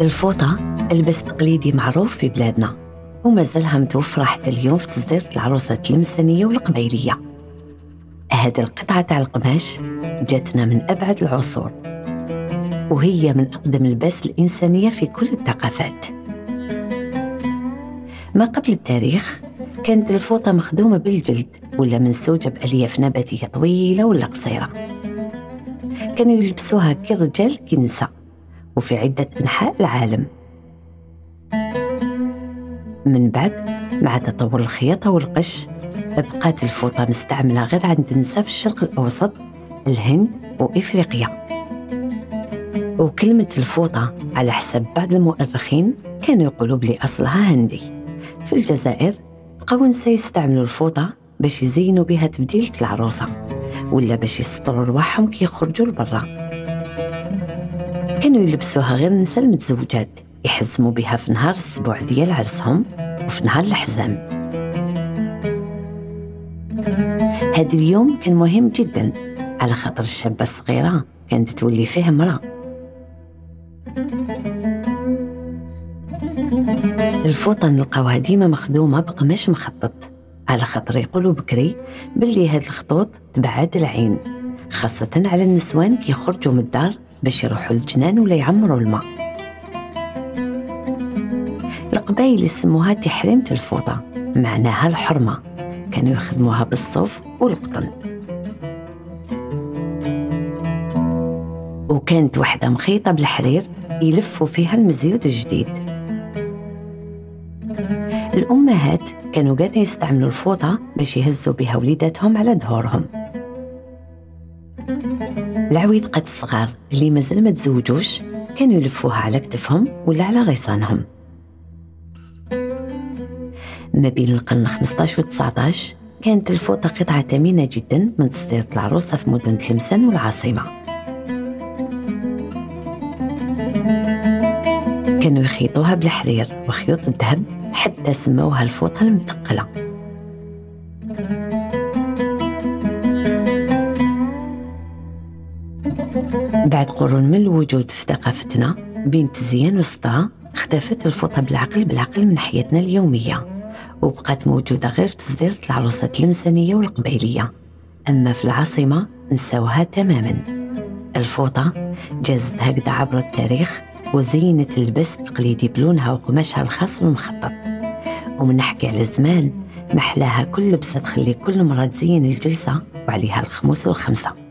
الفوطة لبس تقليدي معروف في بلادنا وما زالها متوفرة حتى اليوم في تصدير العروسات المسنية والقبيلية. هذه القطعة تاع القماش جاتنا من أبعد العصور وهي من أقدم الباس الإنسانية في كل الثقافات. ما قبل التاريخ كانت الفوطة مخدومة بالجلد ولا منسوجة بألياف نباتية طويلة ولا قصيرة. كانوا يلبسوها كي الرجال كي وفي عدة أنحاء العالم. من بعد مع تطور الخياطة والقش بقات الفوطة مستعملة غير عند النساء في الشرق الأوسط الهند وإفريقيا. وكلمة الفوطة على حسب بعض المؤرخين كانوا يقولوا بلي أصلها هندي. في الجزائر بقاو النساء يستعملوا الفوطة باش يزينوا بها تبديلة العروسة ولا باش يسطروا رواحهم كي يخرجوا لبرا. كانوا يلبسوها غير النساء المتزوجات. يحزموا بها في نهار السبوع ديال عرسهم وفي نهار الحزام هذا اليوم كان مهم جدا على خاطر الشابة الصغيرة كانت تولي فيه امرأة. الفوطة نلقاوها ديما مخدومة بقماش مخطط على خاطر يقولوا بكري باللي هاد الخطوط تبعد العين خاصة على النسوان كي يخرجوا من الدار باش يروحوا للجنان ولا يعمروا الماء. القبايل يسموها تحريمة الفوطة معناها الحرمة. كانوا يخدموها بالصوف والقطن. وكانت وحدة مخيطة بالحرير يلفوا فيها المزيود الجديد. الأمهات كانوا قاعدين يستعملوا الفوطة باش يهزوا بها وليداتهم على ظهورهم. العويد قد الصغار اللي مازال ما تزوجوش كانوا يلفوها على كتفهم ولا على ريصانهم ما بين القرن 15 و 19 كانت الفوطة قطعة ثمينة جدا من تصدير العروسة في مدن تلمسان والعاصمة. كانوا يخيطوها بالحرير وخيوط الذهب حتى سموها الفوطة المثقلة. بعد قرون من الوجود في ثقافتنا بين التزيان والسطرة اختفت الفوطة بالعقل بالعقل من حياتنا اليومية وبقات موجودة غير تصدير العروسات المسانية والقبيلية. أما في العاصمة نساوها تماما. الفوطة جازت هكذا عبر التاريخ وزينت اللبس التقليدي بلونها وقماشها الخاص والمخطط. ومن نحكي على زمان محلاها كل لبسة تخلي كل مرة تزين الجلسة وعليها الخموس والخمسة.